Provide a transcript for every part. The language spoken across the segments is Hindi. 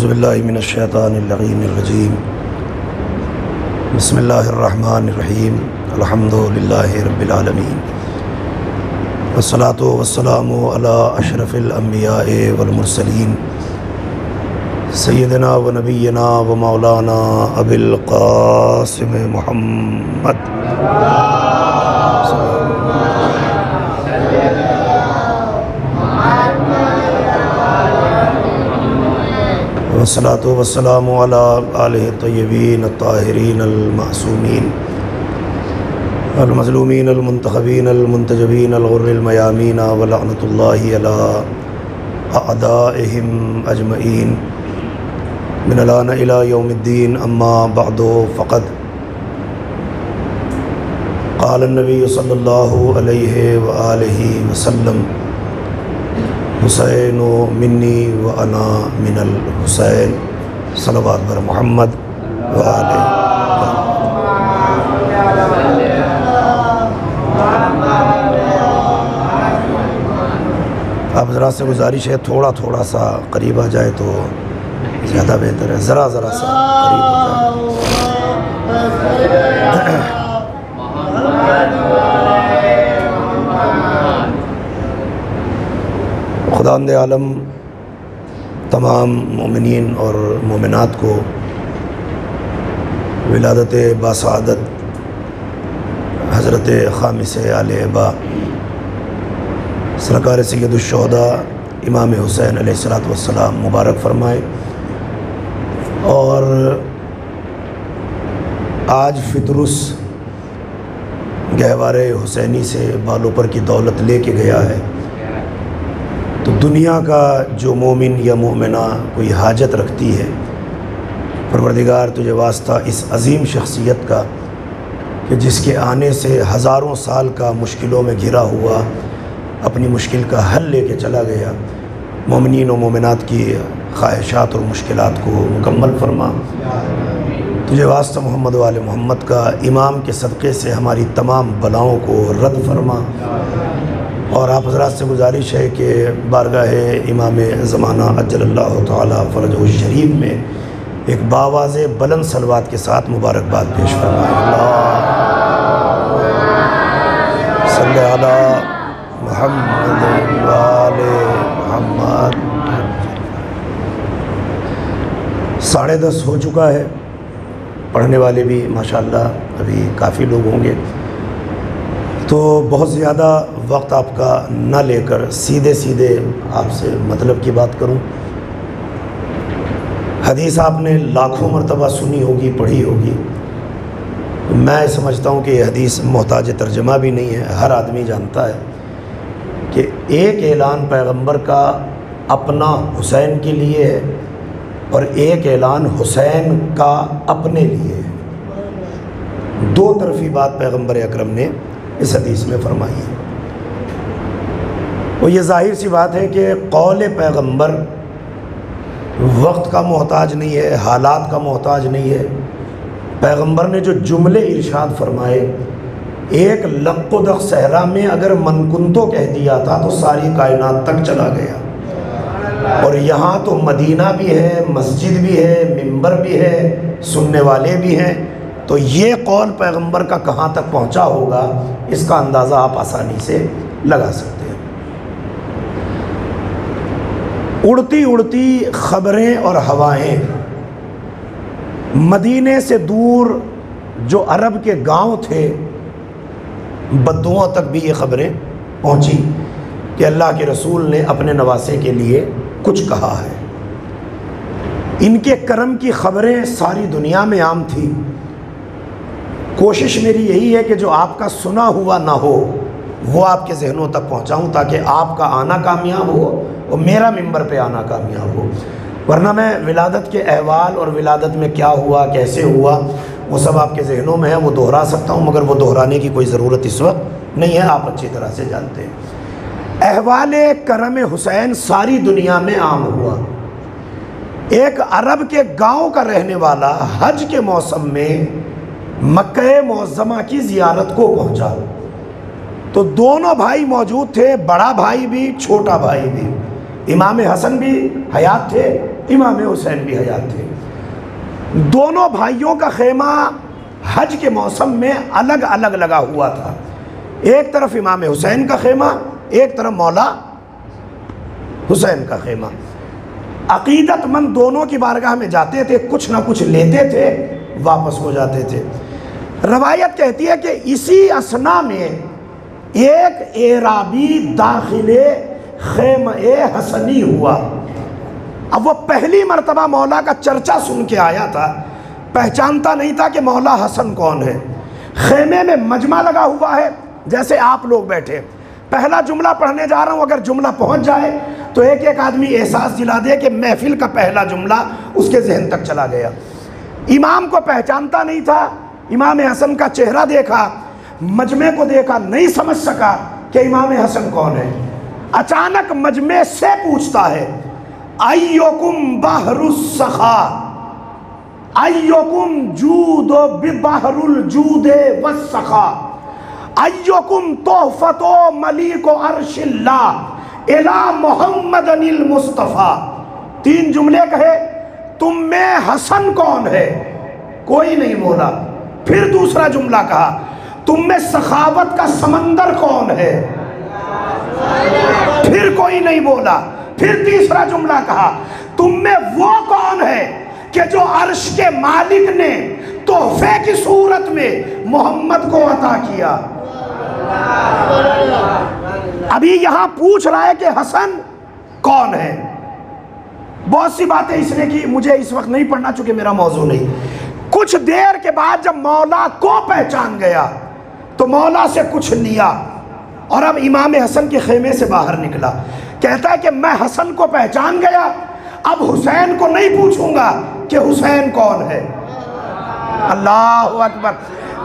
अज़बिल्लिमिनशैतानरजीम बसमीम अलहमदिल्ला रबालमीन वसलात वसलाम अशरफ़िलम्बिया वलमरसलिन सैदना व नबीना व मौलाना अबिलक़ासिम महमद वसलात वसलाम तयबीन ताहरीन अलमासूमीन अलमजलूमीन अलमंतखबीन अलमंतजबीन अलगुरमयामीन वलनतुल्लाहि अला अदाइहिम अजमईन मिनलान यौमिद्दीन अम्मा बअदो फ़क़द क़ाल नबी सल्लल्लाहु अलैहि वसल्लम हुसैन मिन्नी व अना मिनल हुसैन, सलवात बर मोहम्मद व अब ज़रा से गुजारिश है थोड़ा थोड़ा सा करीब आ जाए तो ज़्यादा बेहतर है ज़रा ज़रा सा करीब हो जाए। खुदांद आलम, तमाम ममिन और ममिनत को विलादत बासादत हज़रत ख़ामिस आलबा सरकार सैदुलशहदा इमाम हुसैन सलाम मुबारक फरमाए। और आज फितरुस गहवार हुसैनी से बालों पर की दौलत लेके गया है। दुनिया का जो मोमिन या मोमिना कोई हाजत रखती है, परवरदिगार, तुझे वास्ता इस अजीम शख्सियत का कि जिसके आने से हज़ारों साल का मुश्किलों में घिरा हुआ, अपनी मुश्किल का हल लेके चला गया मोमिन व मोमिनत की ख्वाहिशात और मुश्किल को मुकम्मल फरमा। तुझे वास्ता मोहम्मद वाल मोहम्मद का इमाम के सदक़े से हमारी तमाम बलाओं को रद्द फरमा। और आप हजरात से गुजारिश है कि बारगाह इमाम ज़माना अजल्ला फ़रज शरीफ में एक बावाज बलंद सलवात के साथ मुबारकबाद पेश फरमाए। साढ़े दस हो चुका है। पढ़ने वाले भी माशाल्लाह अभी काफ़ी लोग होंगे। तो बहुत ज़्यादा वक्त आपका न लेकर सीधे सीधे आपसे मतलब की बात करूँ। हदीस आपने लाखों मरतबा सुनी होगी, पढ़ी होगी। मैं समझता हूँ कि यह हदीस मोहताज तर्जमा भी नहीं है, हर आदमी जानता है कि एक ऐलान पैगंबर का अपना हुसैन के लिए है और एक ऐलान हुसैन का अपने लिए है। दो तरफी बात पैगंबर अकरम ने इस हदीस में फरमाई है। वो ये ज़ाहिर सी बात है कि कौल पैगंबर वक्त का मोहताज नहीं है, हालात का मोहताज नहीं है। पैगंबर ने जो जुमले इरशाद फरमाए, एक लक्दक सहरा में अगर मनकुंतो कह दिया था तो सारी कायनात तक चला गया। और यहाँ तो मदीना भी है, मस्जिद भी है, मिंबर भी है, सुनने वाले भी हैं। तो ये कौल पैगंबर का कहाँ तक पहुँचा होगा, इसका अंदाज़ा आप आसानी से लगा सकते हैं। उड़ती उड़ती ख़बरें और हवाएँ, मदीने से दूर जो अरब के गाँव थे बद्दुओं तक भी ये ख़बरें पहुँची कि अल्लाह के रसूल ने अपने नवासे के लिए कुछ कहा है। इनके करम की ख़बरें सारी दुनिया में आम थी। कोशिश मेरी यही है कि जो आपका सुना हुआ ना हो, वो आपके जहनों तक पहुंचाऊं ताकि आपका आना कामयाब हो और मेरा मंबर पे आना कामयाब हो। वरना मैं विलादत के अहवाल और विलादत में क्या हुआ, कैसे हुआ, वो सब आपके जहनों में है, वो दोहरा सकता हूँ, मगर वो दोहराने की कोई ज़रूरत इस वक्त नहीं है, आप अच्छी तरह से जानते हैं। अहवाल करम हुसैन सारी दुनिया में आम हुआ। एक अरब के गाँव का रहने वाला हज के मौसम में मक् मौज़मा की ज़ियारत को पहुँचा। तो दोनों भाई मौजूद थे, बड़ा भाई भी, छोटा भाई भी। इमाम हसन भी हयात थे, इमाम हुसैन भी हयात थे। दोनों भाइयों का खेमा हज के मौसम में अलग अलग लगा हुआ था। एक तरफ़ इमाम हुसैन का खेमा, एक तरफ़ मौला हुसैन का खेमा। अकीदतमंद दोनों की बारगाह में जाते थे, कुछ ना कुछ लेते थे, वापस हो जाते थे। रवायत कहती है कि इसी असना में एक एराबी दाखिल खेम हसनी हुआ। अब वो पहली मरतबा मौला का चर्चा सुन के आया था। पहचानता नहीं था कि मौला हसन कौन है। खेमे में मजमा लगा हुआ है, जैसे आप लोग बैठे। पहला जुमला पढ़ने जा रहा हूँ, अगर जुमला पहुँच जाए तो एक एक आदमी एहसास दिला दे कि महफिल का पहला जुमला उसके जहन तक चला गया। इमाम को पहचानता नहीं था इमाम हसन का चेहरा देखा, मजमे को देखा, नहीं समझ सका कि इमाम हसन कौन है। अचानक मजमे से पूछता है अयोकुम बहरुसखा अयोकुम जूद बहरुल जूदे वसखा अयोकुम तोहफतो मलिको अर्शिल्ला? इला मोहम्मद अनिल मुस्तफ़ा? तीन जुमले कहे, तुम में हसन कौन है? कोई नहीं बोला। फिर दूसरा जुमला कहा, तुम में सखावत का समंदर कौन है? फिर कोई नहीं बोला। फिर तीसरा जुमला कहा, तुम में वो कौन है कि जो अर्श के मालिक ने तोहफे की सूरत में मोहम्मद को अता किया? अभी यहाँ पूछ रहा है कि हसन कौन है? बहुत सी बातें इसने की, मुझे इस वक्त नहीं पढ़ना चूँकि मेरा मौजू नहीं। कुछ देर के बाद जब मौला को पहचान गया तो मौला से कुछ लिया और अब इमाम हसन के खेमे से बाहर निकला। कहता है कि मैं हसन को पहचान गया, अब हुसैन को नहीं पूछूँगा कि हुसैन कौन है। अल्लाह अकबर।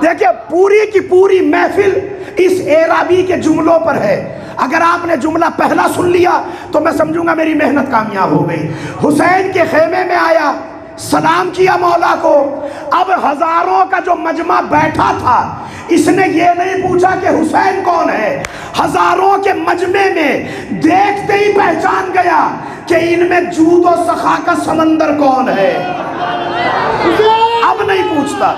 देखिए, पूरी की पूरी महफिल इस एराबी के जुमलों पर है। अगर आपने जुमला पहला सुन लिया तो मैं समझूँगा मेरी मेहनत कामयाब हो गई। हुसैन के खेमे में आया सलाम किया मौला को। अब हज़ारों का जो मजमा बैठा था इसने ये नहीं पूछा कि हुसैन कौन है। हज़ारों के मजमे में देखते ही पहचान गया कि इनमें जूद और सखा का समंदर कौन है। अब नहीं पूछता।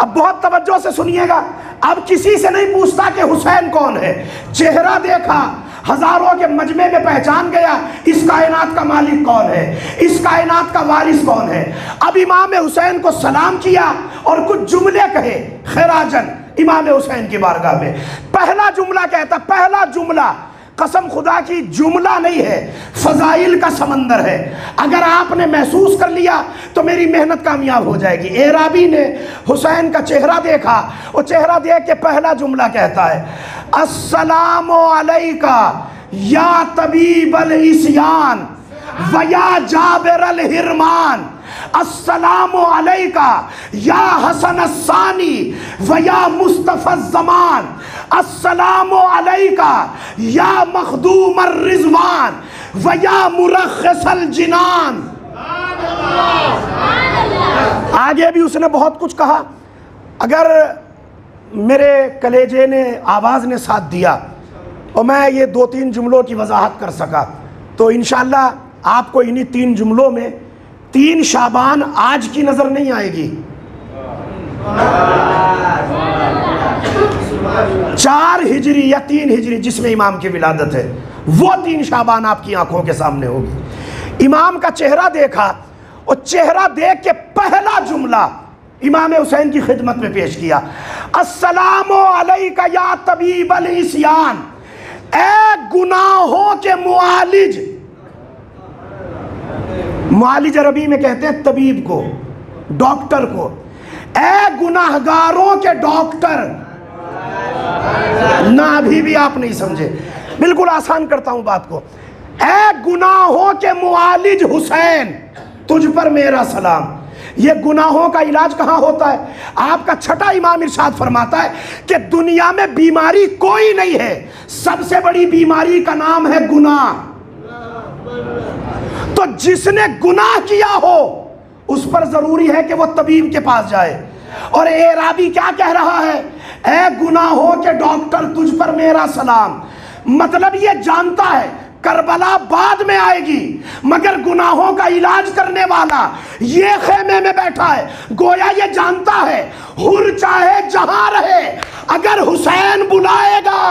अब बहुत तवज्जो से सुनिएगा। अब किसी से नहीं पूछता कि हुसैन कौन है। चेहरा देखा, हज़ारों के मजमे में पहचान गया, इस कायनात का मालिक कौन है? इस कायनात का वारिस कौन है? अब इमाम हुसैन को सलाम किया और कुछ जुमले कहे, खैराजन, इमाम हुसैन की बारगाह में। पहला जुमला कहता, पहला जुमला कसम खुदा की जुमला नहीं है, फजाइल का समंदर है। अगर आपने महसूस कर लिया तो मेरी मेहनत कामयाब हो जाएगी। एराबी ने हुसैन का चेहरा देखा, वो चेहरा देख के पहला जुमला कहता है, अस्सलाम अलैका या तबीबल इसियान, वया जाबिर हिरमान। अस्सलाम अलैका, या हसन अस्सानी वया मुस्तफ़ा जमान। अस्सलाम अलैका, या मखदूम रिजवान वया मुरखसल जिनान। आगे भी उसने बहुत कुछ कहा। अगर मेरे कलेजे ने, आवाज़ ने साथ दिया, और मैं ये दो तीन जुमलों की वजाहत कर सका तो इन आपको इन्हीं तीन जुमलों में तीन शाबान आज की नज़र नहीं आएगी। चार हिजरी या तीन हिजरी जिसमें इमाम की विलादत है, वो तीन शाबान आपकी आँखों के सामने होगी। इमाम का चेहरा देखा और चेहरा देख के पहला जुमला इमाम हुसैन की खिदमत में पेश किया। अस्सलाम या तबीब अल इसियान ए गुनाहों के मुआलिज मालिज अरबी में कहते हैं तबीब को, डॉक्टर को। ए गुनाहगारों के डॉक्टर, ना अभी भी आप नहीं समझे। बिल्कुल आसान करता हूँ बात को। ए गुनाहों के मुआलिज हुसैन, तुझ पर मेरा सलाम। ये गुनाहों का इलाज कहाँ होता है? आपका छठा इमाम इरशाद फरमाता है कि दुनिया में बीमारी कोई नहीं है। सबसे बड़ी बीमारी का नाम है गुनाह। तो जिसने गुनाह किया हो, उस पर ज़रूरी है कि वो तबीब के पास जाए। और एराबी क्या कह रहा है? ए गुनाहों के डॉक्टर, तुझ पर मेरा सलाम। मतलब ये जानता है, करबला बाद में आएगी, मगर गुनाहों का इलाज करने वाला ये खेमे में बैठा है। गोया ये जानता है, हुर चाहे जहाँ रहे, अगर हुसैन बुलाएगा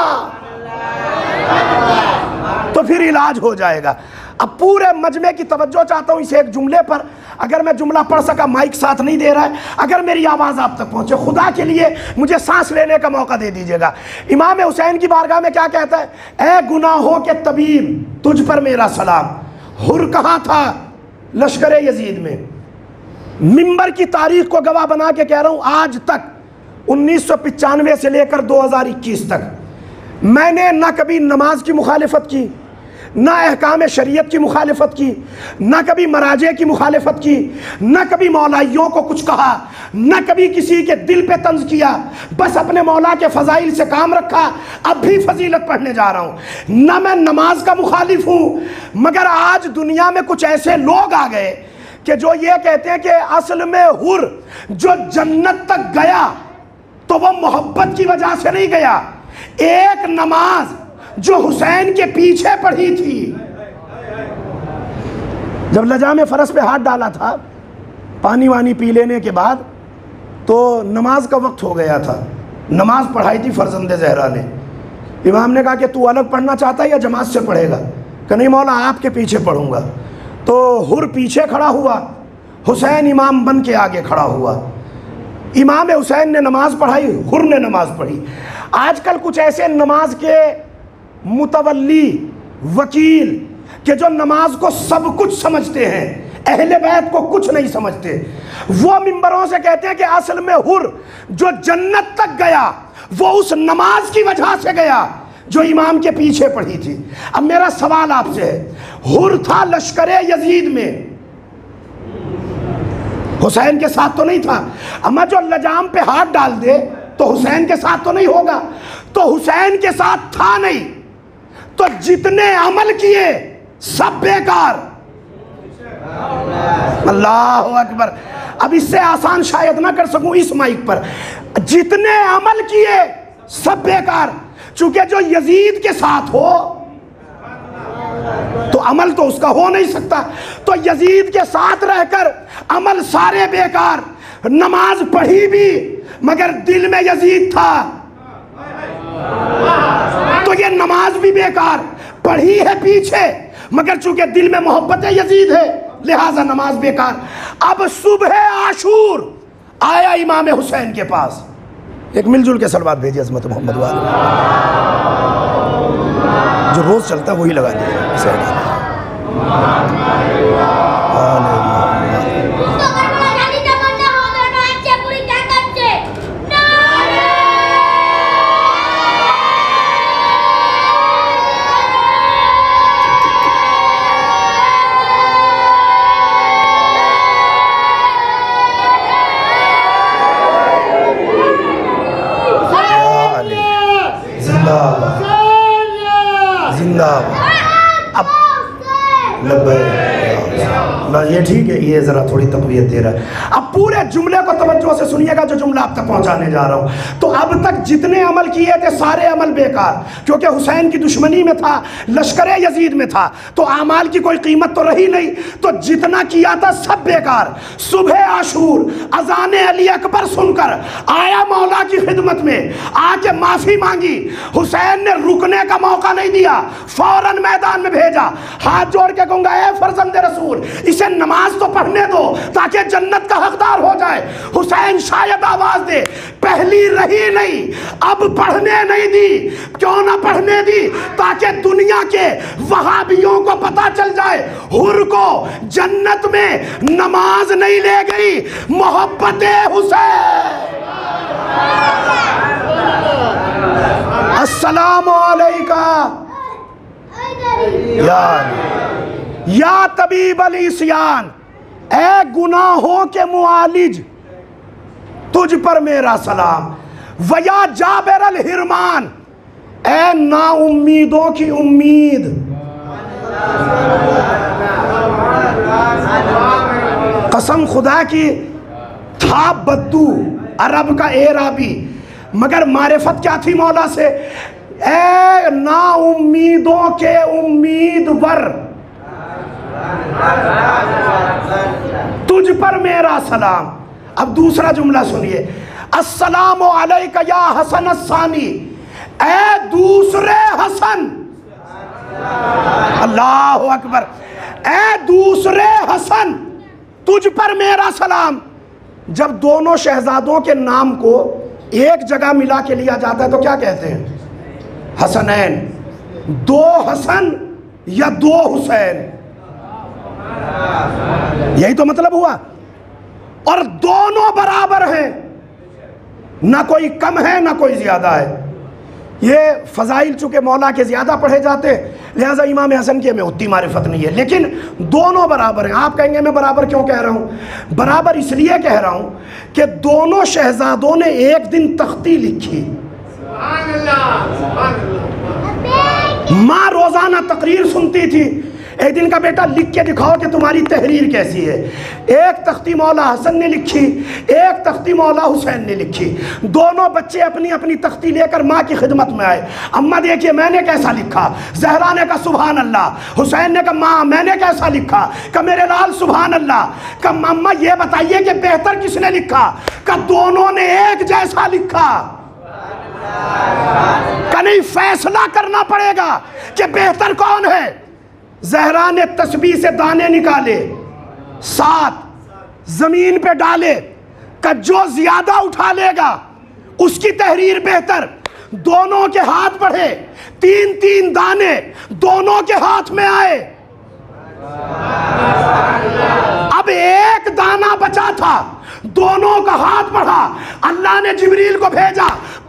तो फिर इलाज हो जाएगा। अब पूरे मजमे की तवज्जो चाहता हूँ इस एक जुमले पर। अगर मैं जुमला पढ़ सका, माइक साथ नहीं दे रहा है। अगर मेरी आवाज़ आप तक पहुँचे, खुदा के लिए मुझे सांस लेने का मौका दे दीजिएगा। इमाम हुसैन की बारगाह में क्या कहता है? ए गुनाहों के तबीब, तुझ पर मेरा सलाम। हुर कहाँ था? लश्कर यजीद में। मिंबर की तारीख को गवाह बना के कह रहा हूँ, आज तक, उन्नीस से लेकर 2021 तक, मैंने ना कभी नमाज़ की मुखालफत की ना अहकाम शरीयत की मुखालफत की, ना कभी मराजे की मुखालफत की, ना कभी मौलाइयों को कुछ कहा, ना कभी किसी के दिल पे तंज किया, बस अपने मौला के फ़जाइल से काम रखा, अब भी फजीलत पढ़ने जा रहा हूँ। ना मैं नमाज़ का मुखालिफ हूँ, मगर आज दुनिया में कुछ ऐसे लोग आ गए कि जो ये कहते हैं कि असल में हुर, जो जन्नत तक गया तो वह मोहब्बत की वजह से नहीं गया। एक नमाज़ जो हुसैन के पीछे पढ़ी थी। जब लजा में फरस पे हाथ डाला था, पानी वानी पी लेने के बाद तो नमाज़ का वक्त हो गया था। नमाज़ पढ़ाई थी फरजंद जहरा ने। इमाम ने कहा कि तू अलग पढ़ना चाहता है या जमात से पढ़ेगा? कि नहीं मौला, आपके पीछे पढ़ूँगा। तो हुर पीछे खड़ा हुआ। हुसैन इमाम बन के आगे खड़ा हुआ। इमाम हुसैन ने नमाज़ पढ़ाई, हुर ने नमाज़ पढ़ी। आजकल कुछ ऐसे नमाज़ के मुतवली वकील, के जो नमाज़ को सब कुछ समझते हैं, अहले बैत को कुछ नहीं समझते। वो मिंबरों से कहते हैं कि असल में हुर, जो जन्नत तक गया, वो उस नमाज़ की वजह से गया, जो इमाम के पीछे पढ़ी थी। अब मेरा सवाल आपसे है, हुर था लश्कर यजीद में? हुसैन के साथ तो नहीं था। अम्मा, जो लजाम पे हाथ डाल दे तो हुसैन के साथ तो नहीं होगा। तो हुसैन के साथ था नहीं। तो जितने अमल किए, सब बेकार। अल्लाह अकबर। अब इससे आसान शायद ना कर सकूँ इस माइक पर। जितने अमल किए, सब बेकार। चूँकि जो यजीद के साथ हो तो अमल तो उसका हो नहीं सकता। तो यजीद के साथ रहकर अमल सारे बेकार, नमाज़ पढ़ी भी, मगर दिल में यजीद था। तो ये नमाज़ भी बेकार, पढ़ी है पीछे, मगर चूँकि दिल में मोहब्बत यजीद है, लिहाजा नमाज़ बेकार। अब सुबह आशूर आया इमाम हुसैन के पास। एक मिलजुल के सलवात भेजिए अजमत मोहम्मद वाले। जो रोज चलता है, वही लगा दीजिए। ये ठीक है ये ज़रा थोड़ी तकवीत दे रहा है। अब जुमले को तवज्जो से सुनिएगा जो जुमला आप तक पहुँचाने जा रहा हूँ। तो अब तक जितने अमल किए थे, सारे अमल बेकार। क्योंकि हुसैन की दुश्मनी में था, लश्कर यजीद में था। तो अमाल की कोई कीमत तो रही नहीं। तो जितना किया था, सब बेकार। सुबह आशूर, अजान अली अकबर सुनकर आया मौला की खिदमत में। आके माफ़ी मांगी। हुसैन ने रुकने का मौका नहीं दिया। फ़ौरन मैदान में भेजा। हाथ जोड़ के कहूँगा फर्जंद रसूल, इसे नमाज़ तो पढ़ने दो, ताकि जन्नत का हकदार हो जाए। हुसैन शायद आवाज़ दे। पहली रही नहीं अब पढ़ने नहीं दी। क्यों ना पढ़ने दी? ताकि दुनिया के वहाबियों को पता चल जाए हुर को जन्नत में नमाज़ नहीं ले गई। मोहब्बत हुसैन। अस्सलाम यार या तबीब अली सियान। ए गुनाहों के मुआलिज, तुझ पर मेरा सलाम। वया जाबर अल हिरमान, ए ना उम्मीदों की उम्मीद। कसम खुदा की, था बद्दू, अरब का एराबी मगर मारिफत क्या थी मौला से? ए ना उम्मीदों के उम्मीद वर तुझ पर मेरा सलाम। अब दूसरा जुमला सुनिए। अस्सलाम अलैका या हसन असानी ए दूसरे हसन। अल्लाह अकबर। ए दूसरे हसन, तुझ पर मेरा सलाम। जब दोनों शहजादों के नाम को एक जगह मिला के लिया जाता है तो क्या कहते हैं? हसनैन। दो हसन या दो हुसैन। यही तो मतलब हुआ। और दोनों बराबर हैं। ना कोई कम है ना कोई ज़्यादा है। ये फ़जाइल चूँकि मौला के ज़्यादा पढ़े जाते हैं लिहाजा इमाम हसन की हमें उतनी मारिफत नहीं है। लेकिन दोनों बराबर हैं। आप कहेंगे मैं बराबर क्यों कह रहा हूँ? बराबर इसलिए कह रहा हूँ कि दोनों शहजादों ने एक दिन तख्ती लिखी। माँ रोज़ाना तकरीर सुनती थी। एक दिन का बेटा लिख के दिखाओ कि तुम्हारी तहरीर कैसी है। एक तख्ती मौला हसन ने लिखी, एक तख्ती मौला हुसैन ने लिखी। दोनों बच्चे अपनी अपनी तख्ती लेकर माँ की खिदमत में आए। अम्मा देखिए, मैंने कैसा लिखा? जहरा ने कहा सुबहान अल्लाह हुसैन ने कहा, माँ, मैंने कैसा लिखा? का मेरे लाल सुबहान अल्लाह का अम्मा, ये बताइए कि बेहतर किसने लिखा? का दोनों ने एक जैसा लिखा। का नहीं, फैसला करना पड़ेगा कि बेहतर कौन है? जहरा ने तस्बी से दाने निकाले सात ज़मीन पे डाले का जो ज़्यादा उठा लेगा, उसकी तहरीर बेहतर। दोनों के हाथ बढ़े तीन तीन दाने दोनों के हाथ में आए। अब एक दाना बचा था, दोनों का हाथ बढ़ा। अल्लाह ने जिबरील को भेजा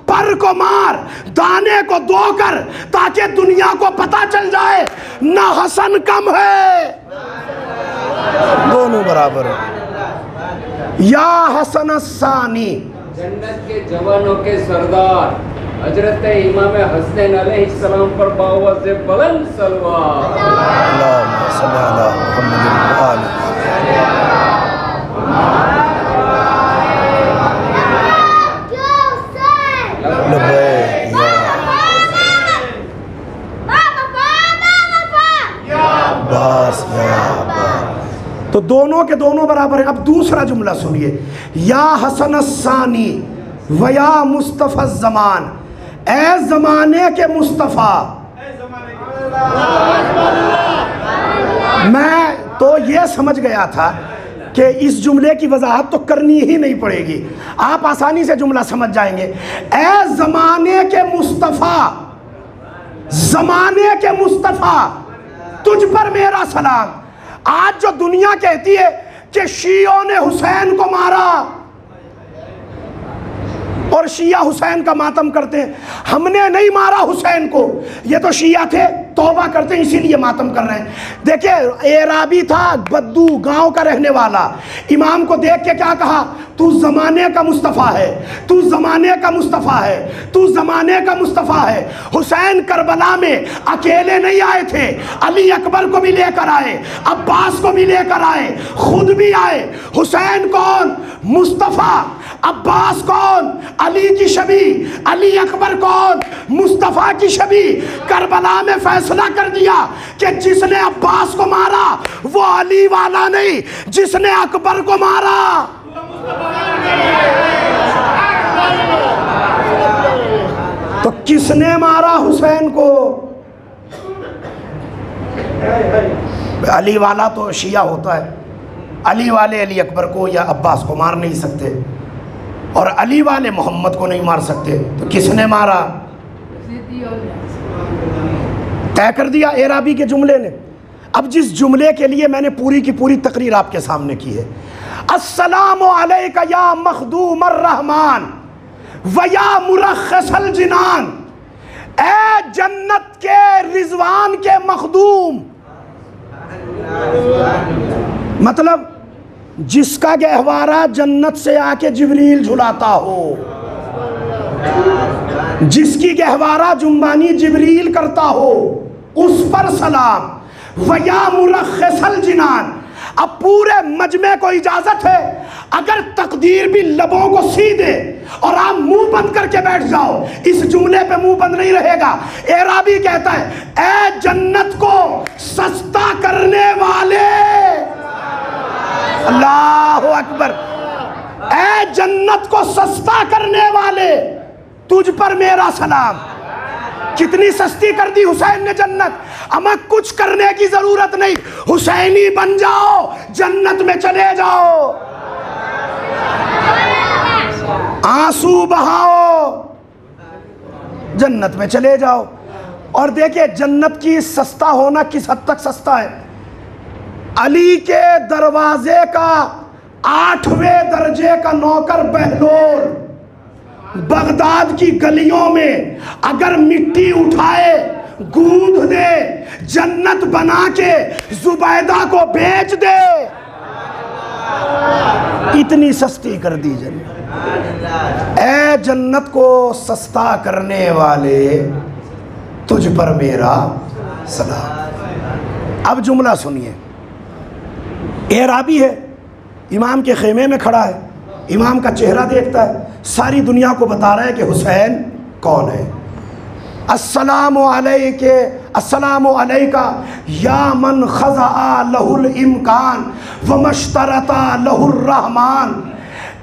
पर को मार दाने को दो कर ताकि दुनिया को पता चल जाए ना हसन कम है। दोनों बराबर है। या हसन सानी। जन्नत के जवानों के सरदार हज़रत इमाम हसन अलैहिस्सलाम पर बावा से बुलंद सलवार। मुहम्मद व आलि लब्बैक या अब्बास या अब्बास तो दोनों के दोनों बराबर हैं। अब दूसरा जुमला सुनिए। या हसन सानी वया मुस्तफ़ा जमान। ए जमाने के मुस्तफ़ा। मैं तो ये समझ गया था कि इस जुमले की वजाहत तो करनी ही नहीं पड़ेगी। आप आसानी से जुमला समझ जाएँगे। ए जमाने के मुस्तफ़ा। जमाने के मुस्तफ़ा। तुझ पर मेरा सलाम। आज जो दुनिया कहती है कि शियो ने हुसैन को मारा और शिया हुसैन का मातम करते हैं। हमने नहीं मारा हुसैन को। ये तो शिया थे। तौबा करते हैं, इसीलिए मातम कर रहे हैं। देखिए एराबी था, बद्दू गाँव का रहने वाला। इमाम को देख के क्या कहा? तू जमाने का मुस्तफ़ा है, तू जमाने का मुस्तफ़ा है, तू जमाने का मुस्तफ़ा है। हुसैन करबला में अकेले नहीं आए थे। अली अकबर को भी लेकर आए, अब्बास को भी लेकर आए, खुद भी आए। हुसैन कौन? मुस्तफ़ा। अब्बास कौन? अली की छवि अली अकबर कौन? मुस्तफ़ा की छवि करबला में फैसला कर दिया कि जिसने अब्बास को मारा, वो अली वाला नहीं, जिसने अकबर को मारा। तो किसने मारा हुसैन को? अली वाला तो शिया होता है। अली वाले अली अकबर को या अब्बास को मार नहीं सकते। और अली वाले मोहम्मद को नहीं मार सकते। तो किसने मारा? तय कर दिया एराबी के जुमले ने। अब जिस जुमले के लिए मैंने पूरी की पूरी तकरीर आपके सामने की है। अस्सलाम या मखदूम रहमान वया मुरखसल जिनान। ए जन्नत के रिजवान के मखदूम। मतलब जिसका गहवारा जन्नत से आके जिबरील झुलाता हो। जिसकी गहवारा जुम्बानी जिबरील करता हो। उस पर सलाम। वया मुरखसल जिनान। अब पूरे मजमे को इजाज़त है। अगर तकदीर भी लबों को सी दे और आप मुँह बंद करके बैठ जाओ, इस जुमले पे मुँह बंद नहीं रहेगा। एराबी कहता है, ए जन्नत को सस्ता करने वाले। अल्लाह अकबर। ए जन्नत को सस्ता करने वाले, तुझ पर मेरा सलाम। कितनी सस्ती कर दी हुसैन ने जन्नत, हमें कुछ करने की ज़रूरत नहीं। हुसैनी बन जाओ, जन्नत में चले जाओ। आँसू बहाओ, जन्नत में चले जाओ। और देखिए, जन्नत की सस्ता होना किस हद तक सस्ता है? अली के दरवाजे का आठवें दर्जे का नौकर बहलोल। बगदाद की गलियों में अगर मिट्टी उठाए, गूंद दे, जन्नत बना के जुबैदा को बेच दे, इतनी सस्ती कर दी जन्नत। ए जन्नत को सस्ता करने वाले तुझ पर मेरा सलाम। अब जुमला सुनिए। एराबी है, इमाम के खेमे में खड़ा है, इमाम का चेहरा देखता है। सारी दुनिया को बता रहा है कि हुसैन कौन है। अस्सलाम के अस्सलाम का या मन खजा लहुल इमकान, व मशतरता रहमान।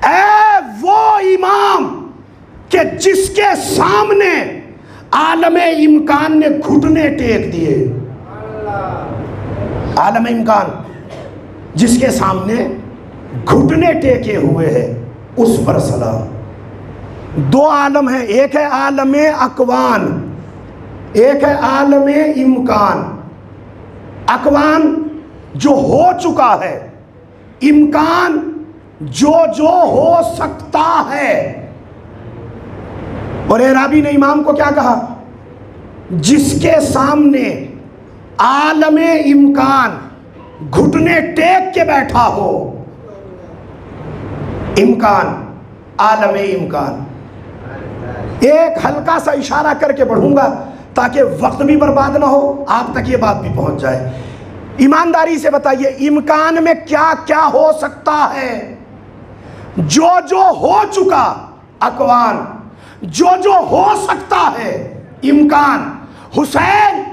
ए वो इमाम के जिसके सामने आलम इमकान ने घुटने टेक दिए। आलम इमकान जिसके सामने घुटने टेके हुए हैं, उस पर सलाम। दो आलम है, एक है आलम अकवान, एक है आलम इमकान। अकवान जो हो चुका है, इमकान जो जो हो सकता है। और एराबी ने इमाम को क्या कहा? जिसके सामने आलम इमकान घुटने टेक के बैठा हो, इमकान, आलम इमकान। एक हल्का सा इशारा करके बढ़ूँगा ताकि वक्त भी बर्बाद ना हो, आप तक ये बात भी पहुँच जाए। ईमानदारी से बताइए, इमकान में क्या क्या हो सकता है? जो जो हो चुका, अकवान जो जो हो सकता है, इमकान। हुसैन,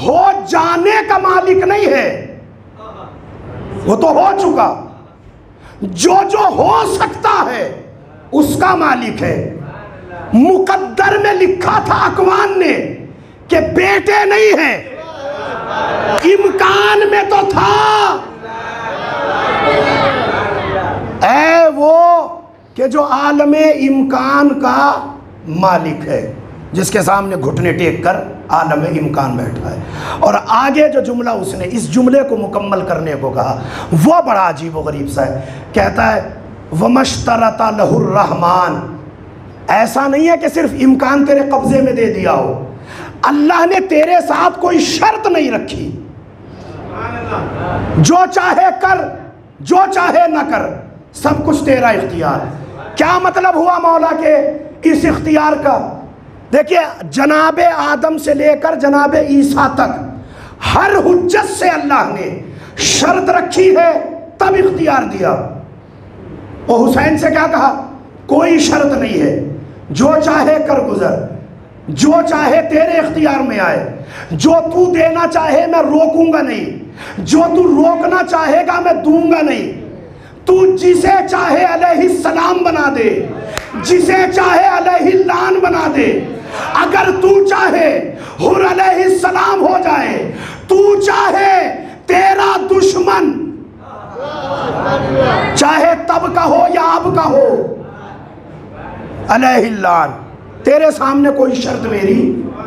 हो जाने का मालिक नहीं है। वो तो हो चुका। जो जो हो सकता है, उसका मालिक है। मुकद्दर में लिखा था अकवान ने कि बेटे नहीं है। इमकान में तो था। ए वो कि जो आलम इमकान का मालिक है, जिसके सामने घुटने टेक कर आलम इमकान बैठा है। और आगे जो जुमला उसने इस जुमले को मुकम्मल करने को कहा वो बड़ा अजीब व गरीब सा है। कहता है, वमश्तरता लहुर्रहमान। ऐसा नहीं है कि सिर्फ़ इम्कान तेरे कब्जे में दे दिया हो। अल्लाह ने तेरे साथ कोई शर्त नहीं रखी। जो चाहे कर, जो चाहे ना कर, सब कुछ तेरा इख्तियार क्या मतलब हुआ मौला के इस इख्तियार का? देखिए, जनाब आदम से लेकर जनाब ईसा तक हर हुज्जत से अल्लाह ने शर्त रखी है, तब इख्तियार दिया। और हुसैन से क्या कहा? कोई शर्त नहीं है। जो चाहे कर गुजर। जो चाहे तेरे इख्तियार में आए। जो तू देना चाहे मैं रोकूँगा नहीं। जो तू रोकना चाहेगा मैं दूँगा नहीं। तू जिसे चाहे सलाम बना दे। जिसे चाहे लान बना दे। अगर तू चाहे हुर सलाम हो जाए, तू चाहे तेरा दुश्मन, चाहे तब का हो या अब का हो अलहिल्लान तेरे सामने कोई शर्त मेरी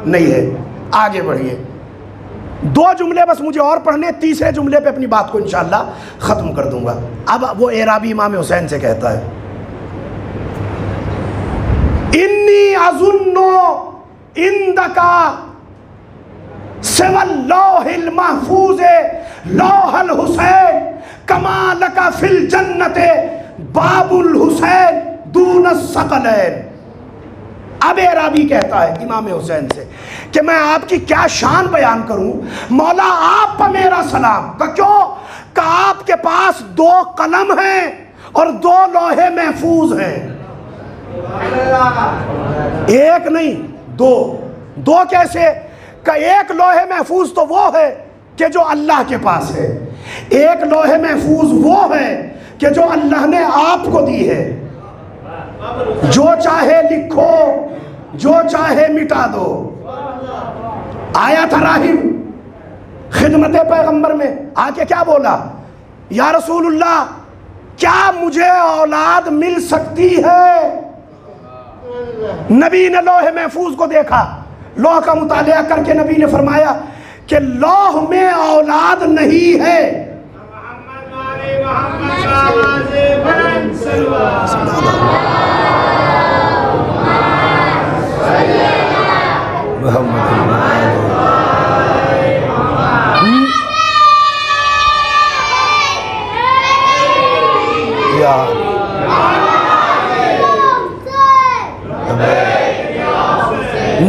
नहीं है। आगे बढ़िए। दो जुमले बस मुझे और पढ़ने, तीसरे जुमले पे अपनी बात को इंशाल्लाह ख़त्म कर दूँगा। अब वो एराबी इमाम हुसैन से कहता है, इन्नी अजुन्नो इंदका सिवल्लाहिल महफूज, लोहल हुसैन कमाल का फिल जन्नत बाबुल हुसैन। दून सकलैन कहता है इमाम हुसैन से कि मैं आपकी क्या शान बयान करूँ? मौला, आप पर मेरा सलाम। का क्यों? का आपके पास दो कलम हैं और दो लोहे महफूज हैं। एक नहीं, दो। दो कैसे? का एक लोहे महफूज तो वो है कि जो अल्लाह के पास है। एक लोहे महफूज वो है कि जो अल्लाह ने आपको दी है। जो चाहे लिखो, जो चाहे मिटा दो। आया था राहिब खिदमत पैगंबर में, आके क्या बोला? या रसूलुल्लाह, क्या मुझे औलाद मिल सकती है? नबी ने लोहे महफूज को देखा। लोह का मुतालिया करके नबी ने फरमाया कि लोह में औलाद नहीं है।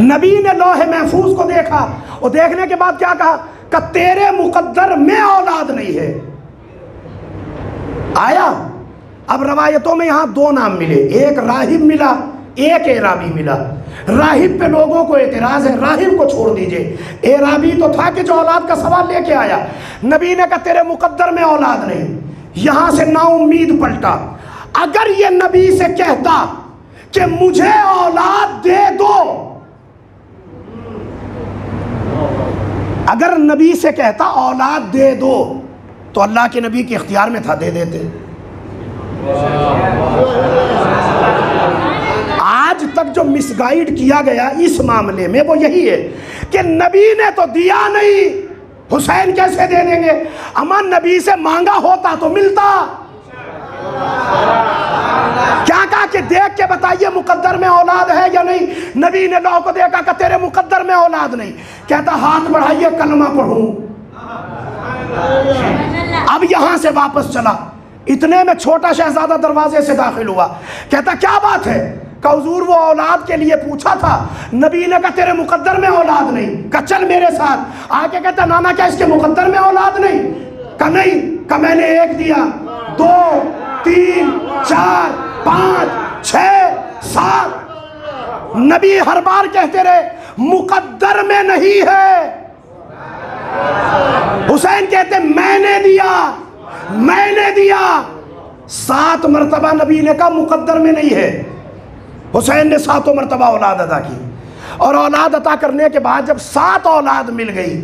नबी ने लोहे महफूज को देखा और देखने के बाद क्या कहा कि तेरे मुकद्दर में औलाद नहीं है आया अब रवायतों में यहाँ दो नाम मिले एक राहिब मिला एक एराबी मिला। राहिब पे लोगों को एतराज़ है, राहिब को छोड़ दीजिए। एराबी तो था कि जो औलाद का सवाल लेके आया। नबी ने कहा, तेरे मुकद्दर में औलाद नहीं। यहाँ से नाउमीद पलटा। अगर ये नबी से कहता कि मुझे औलाद दे दो। अगर नबी से कहता, औलाद दे दो तो अल्लाह के नबी के इख्तियार में था, दे देते। तक जो मिसगाइड किया गया इस मामले में, वो यही है कि नबी ने तो दिया नहीं, हुसैन कैसे दे देंगे? अमन नबी से मांगा होता तो मिलता। क्या कहा कि देख के बताइए मुकद्दर में औलाद है या नहीं? नबी ने लौ को देखा कि तेरे मुकद्दर में औलाद नहीं। कहता, हाथ बढ़ाइए, कलमा पढ़ू। अब यहाँ से वापस चला। इतने में छोटा शहजादा दरवाजे से दाखिल हुआ। कहता, क्या बात है? कौजूर वो औलाद के लिए पूछा था, नबी ने कहा, तेरे मुकद्दर में औलाद नहीं। कहा, चल मेरे साथ। आके कहता, नाना, क्या इसके मुकद्दर में औलाद नहीं? कहा नहीं। कहा, मैंने एक दिया। दो, तीन, चार, पाँच, छ, सात। नबी हर बार कहते रहे, मुकद्दर में नहीं है। हुसैन कहते, मैंने दिया मैंने दिया। सात मरतबा नबी ने कहा, मुकद्दर में नहीं है। हुसैन ने सातों मरतबा औलाद अदा की। और औलाद अता करने के बाद जब सात औलाद मिल गई,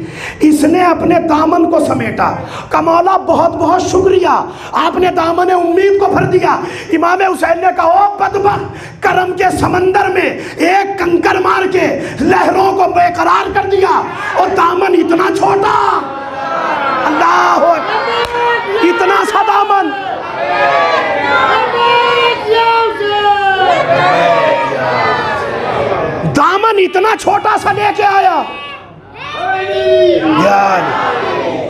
इसने अपने दामन को समेटा। कमौला, बहुत बहुत शुक्रिया। आपने दामन उम्मीद को भर दिया। इमाम हुसैन ने कहा, ओ बदबक करम के समंदर में एक कंकर मार के लहरों को बेकरार कर दिया और दामन इतना छोटा। अल्लाह इतना सा दामन दामन इतना छोटा सा लेके आया यार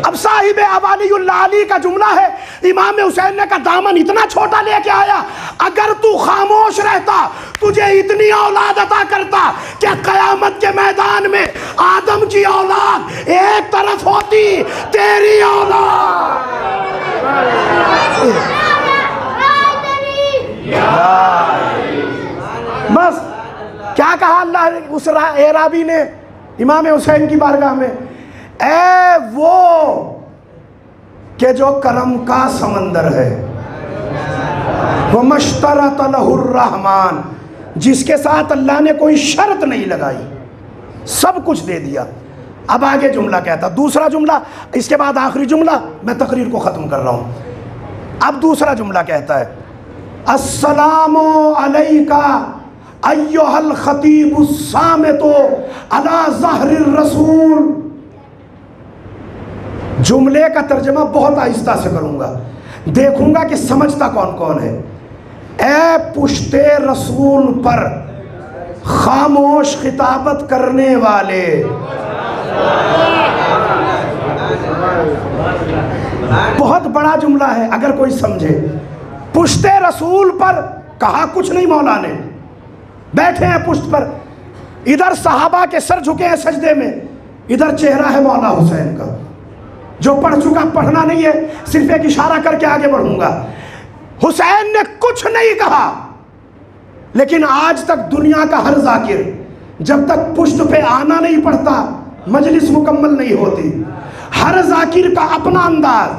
अब साहिब अवाली का जुमला है इमाम हुसैन ने का दामन इतना छोटा लेके आया अगर तू खामोश रहता तुझे इतनी औलाद अता करता क्या कयामत के मैदान में आदम की औलाद एक तरफ़ होती तेरी औलाद क्या कहा अल्लाह उस एराबी ने, इमाम हुसैन की बारगाह में, ए वो के जो करम का समंदर है वो मश्तरत रहमान, जिसके साथ अल्लाह ने कोई शर्त नहीं लगाई, सब कुछ दे दिया। अब आगे जुमला कहता, दूसरा जुमला, इसके बाद आखिरी जुमला, मैं तकरीर को ख़त्म कर रहा हूँ। अब दूसरा जुमला कहता है, अस्सलामो अलैका अय्युहल खतीब तो अला जहर रसूल। जुमले का तर्जमा बहुत आहिस्ता से करूँगा। देखूँगा कि समझता कौन कौन है। ए, पुश्ते रसूल पर खामोश खिताबत करने वाले। बहुत बड़ा जुमला है, अगर कोई समझे। पुश्ते रसूल पर कहा कुछ नहीं मौला ने। बैठे हैं पुष्ट पर। इधर सहाबा के सर झुके हैं सजदे में, इधर चेहरा है मौला हुसैन का। जो पढ़ चुका, पढ़ना नहीं है, सिर्फ़ एक इशारा करके आगे बढ़ूँगा। हुसैन ने कुछ नहीं कहा, लेकिन आज तक दुनिया का हर जाकिर, जब तक पुष्ट पे आना नहीं पड़ता, मजलिस मुकम्मल नहीं होती। हर जाकिर का अपना अंदाज,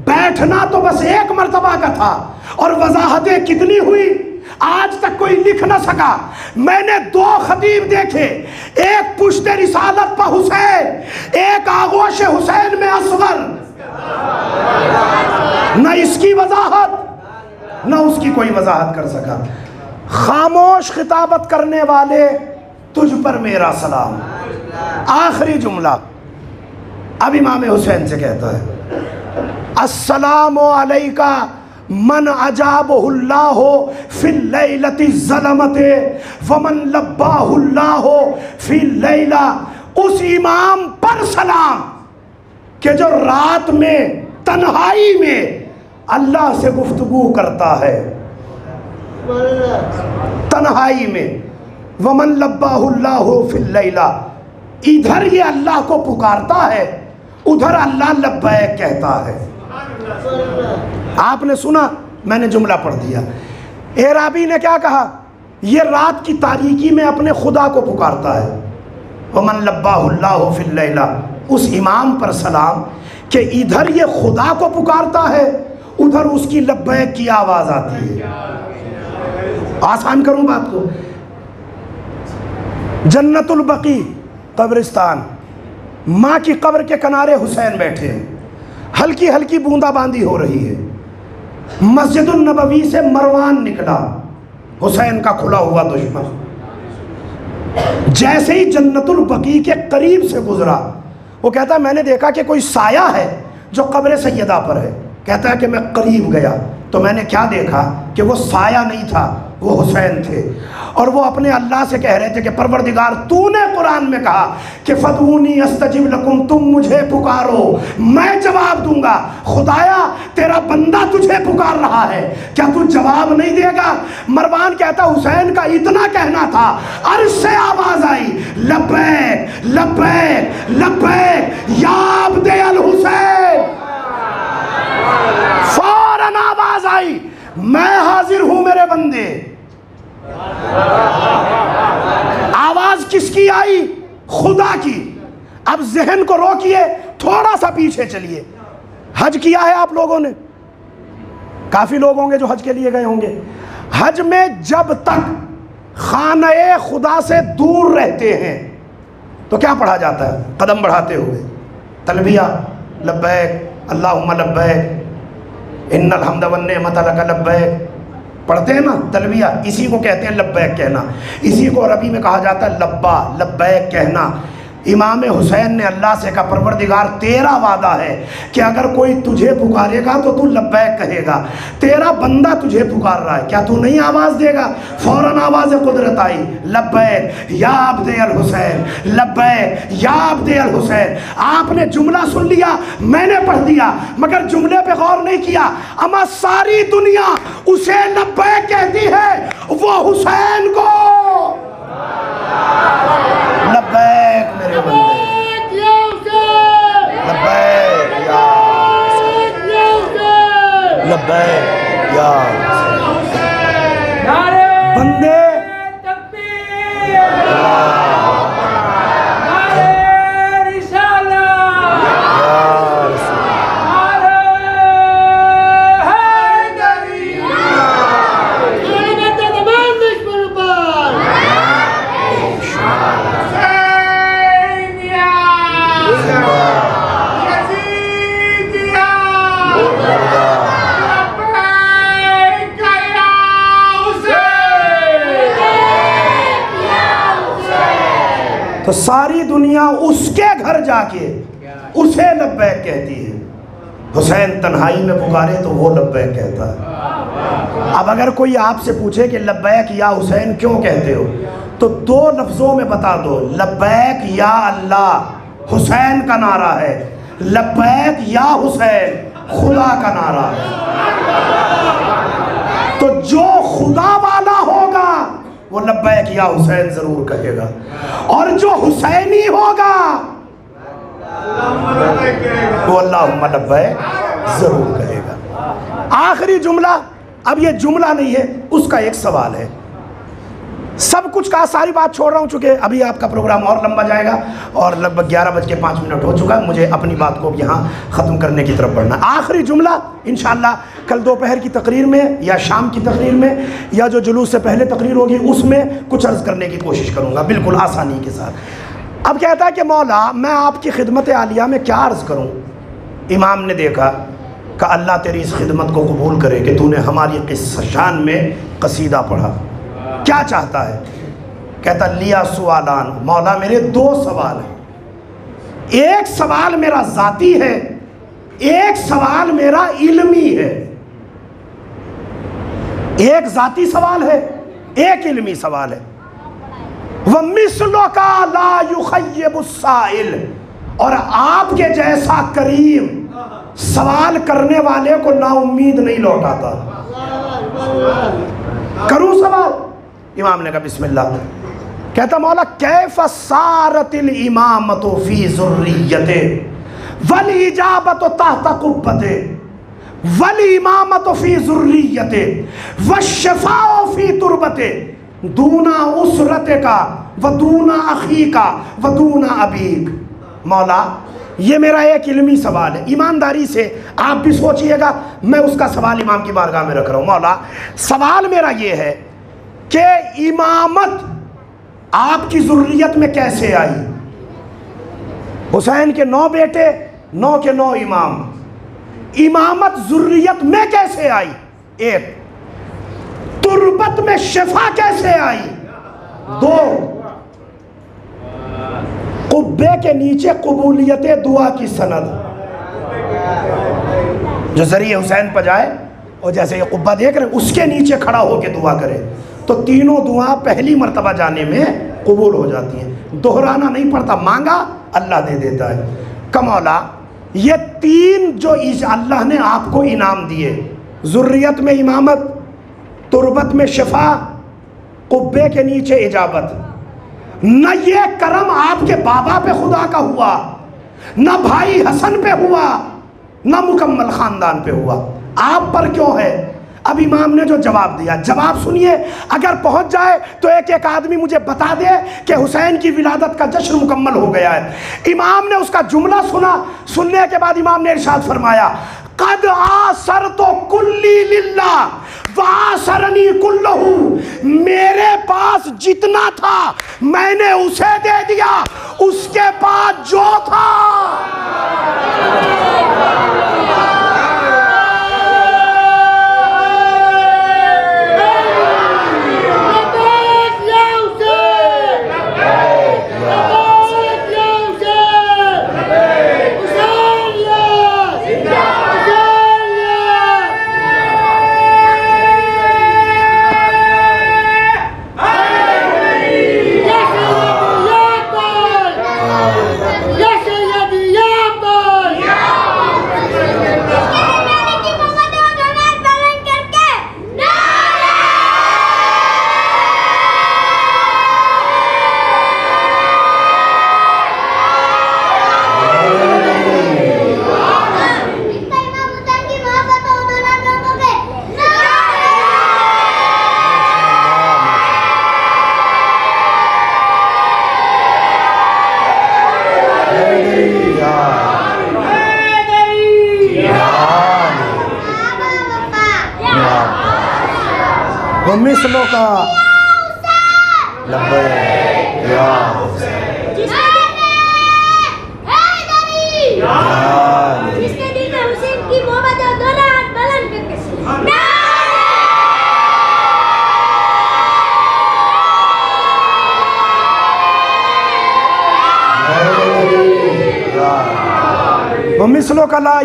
बैठना तो बस एक मर्तबा का था, और वजाहतें कितनी हुई? आज तक कोई लिख ना सका। मैंने दो खतीब देखे। एक पुश्ते रिसालत पर हुसैन, एक आगोश हुसैन में असगर। न इसकी वजाहत, न उसकी कोई वजाहत कर सका। खामोश खिताबत करने वाले, तुझ पर मेरा सलाम। आखिरी जुमला। अब इमाम हुसैन से कहता है, अस्सलाम अलैका मन अजाबहुल्ला हो फिल्लती जलमते, वमन लब्बाहुल्ला हो फिल्ला उस इमाम पर सलाम के जो रात में, तन्हाई में अल्लाह से गुफ्तगू करता है। तन्हाई में, वमन लब्बाहुल्ला हो फिल्ला इधर ये अल्लाह को पुकारता है, उधर अल्लाह लब्बैक कहता है। आपने सुना, मैंने जुमला पढ़ दिया। ए एराबी ने क्या कहा? यह रात की तारीकी में अपने खुदा को पुकारता है। वमन लब्बाहुल्ला हो फिल्ला उस इमाम पर सलाम कि इधर ये खुदा को पुकारता है, उधर उसकी लब्बैक की आवाज़ आती है। आसान करूँ बात को? जन्नतुल बकी, कब्रिस्तान। माँ की कब्र के किनारे हुसैन बैठे हैं। हल्की हल्की बूंदाबांदी हो रही है। मस्जिदुल नबवी से मरवान निकला। हुसैन का खुला हुआ दुश्मन। जैसे ही जन्नतुल बकी के करीब से गुजरा, वो कहता है मैंने देखा कि कोई साया है जो कब्र सैदा पर है। कहता है कि मैं करीब गया तो मैंने क्या देखा कि वो साया नहीं था वो हुसैन थे। और वो अपने अल्लाह से कह रहे थे कि, परवरदिगार, तूने कुरान में कहा कि फतूनी अस्तजिब लकुम, तुम मुझे पुकारो, मैं जवाब दूँगा। खुदाया, तेरा बंदा तुझे पुकार रहा है। क्या तू जवाब नहीं देगा? मरवान कहता, हुसैन का इतना कहना था, अर्श से आवाज़ आई लब्बैक लब्बैक लब्बैक याब दे अल हुसैन फ़ौरन आवाज़ आई, मैं हाजिर हूँ मेरे बंदे। आवाज़ किसकी आई? खुदा की। अब जहन को रोकिए, थोड़ा सा पीछे चलिए। हज किया है आप लोगों ने? काफ़ी लोग होंगे जो हज के लिए गए होंगे। हज में जब तक खान खुदा से दूर रहते हैं तो क्या पढ़ा जाता है? कदम बढ़ाते हुए। तलबिया, लब्बैक अल्लाह लब्बैक इन हमदवन मतलक लब्बैक। पढ़ते हैं ना तलबिया इसी को कहते हैं लब्बैक कहना। इसी को अरबी में कहा जाता है लब्बा, लब्बैक कहना। इमाम हुसैन ने अल्लाह से कहा, परवरदिगार, तेरा वादा है कि अगर कोई तुझे पुकारेगा तो तू लब्बैक कहेगा। तेरा बंदा तुझे पुकार रहा है, क्या तू नहीं आवाज़ देगा? फ़ौरन आवाज़ कुदरत आई, लब्बैक या अब्दे अल हुसैन, लब्बैक या अब्दे अल हुसैन। आपने जुमला सुन लिया, मैंने पढ़ दिया मगर जुमले पे गौर नहीं किया। अमा सारी दुनिया उसे लब्बैक कहती है, वो हुसैन को। लब्बैक या तो सारी दुनिया उसके घर जाके उसे लब्बैक कहती है। हुसैन तन्हाई में पुकारे तो वो लब्बैक कहता है। अब अगर कोई आपसे पूछे कि लब्बैक या हुसैन क्यों कहते हो तो दो लफ्ज़ों में बता दो। लब्बैक या अल्लाह, हुसैन का नारा है। लब्बैक या हुसैन, खुदा का नारा है। तो जो खुदा वो लब्बैक या हुसैन ज़रूर कहेगा। और जो हुसैनी होगा, वो अल्लाह अल्लाह ज़रूर कहेगा। आखिरी जुमला, अब ये जुमला नहीं है, उसका एक सवाल है। सब कुछ कहा, सारी बात छोड़ रहा हूँ चूँकि अभी आपका प्रोग्राम और लंबा जाएगा और लगभग ग्यारह बज के पाँच मिनट हो चुका है। मुझे अपनी बात को यहाँ ख़त्म करने की तरफ़ बढ़ना आखिरी जुमला इन कल दोपहर की तकरीर में या शाम की तकरीर में या जो जुलूस से पहले तकरीर होगी, उसमें कुछ अर्ज़ करने की कोशिश करूँगा, बिल्कुल आसानी के साथ। अब कहता है कि मौला, मैं आपकी खिदमत आलिया में क्या अर्ज़ करूँ? इमाम ने देखा कि अल्लाह तेरी इस खिदमत को कबूल करे कि तूने हमारी किस शान में कसीदा पढ़ा। क्या चाहता है? कहता, लिया सुआलान मौला, मेरे दो सवाल हैं। एक सवाल मेरा ज़ाती है, एक सवाल मेरा इल्मी है। एक ज़ाती सवाल है, एक इल्मी सवाल है। वह मिसलो का ला और आपके जैसा करीम सवाल करने वाले को नाउम्मीद नहीं लौटाता। करूँ सवाल? इमाम ने कहा, बिस्मिल्लाह। कहता, मौला, कैफ सारतिल इमामत फ़ी जुर्रियते, वल इजाबत तहत कुब्बते, वल इमामत फ़ी जुर्रियते वशफा फ़ी तुरबते, दूना उसरत का, व दूना अखी का, व दूना अबीक। मौला, ये मेरा एक इल्मी सवाल है। ईमानदारी से आप भी सोचिएगा, मैं उसका सवाल इमाम की बारगाह में रख रहा हूँ। मौला, सवाल मेरा ये है कि इमामत आपकी ज़रूरियत में कैसे आई? हुसैन के नौ बेटे, नौ के नौ इमाम। इमामत ज़रूरियत में कैसे आई? एक, तुरबत में शिफा कैसे आई? दो, कुब्बे के नीचे कबूलियत दुआ की सनद। जो ज़रिए हुसैन पर जाए और जैसे ये कुब्बा देख रहे उसके नीचे खड़ा होकर दुआ करे। तो तीनों दुआ पहली मरतबा जाने में कबूल हो जाती हैं। दोहराना नहीं पड़ता, मांगा, अल्लाह दे देता है। कमौला, ये तीन जो अल्लाह ने आपको इनाम दिए, ज़ुर्रियत में इमामत, तुरबत में शफा, कुब्बे के नीचे इजाबत। न ये करम आपके बाबा पे खुदा का हुआ, न भाई हसन पे हुआ, न मुकम्मल ख़ानदान पे हुआ। आप पर क्यों है? अब इमाम ने जो जवाब दिया, जवाब सुनिए, अगर पहुँच जाए तो एक एक आदमी मुझे बता दे कि हुसैन की विलादत का जश्न मुकम्मल हो गया है। इमाम ने उसका जुमला सुना, सुनने के बाद इमाम ने इरशाद फरमाया, कद आसर तो कुल्ली लिल्ला वासरनी कुल्लहू, मेरे पास जितना था मैंने उसे दे दिया, उसके पास जो था। मिसलों का लब्बैक या जिसने दिल में हुसैन की मोहब्बत और दोनों हाथ बुलंद करके मिसलों का ला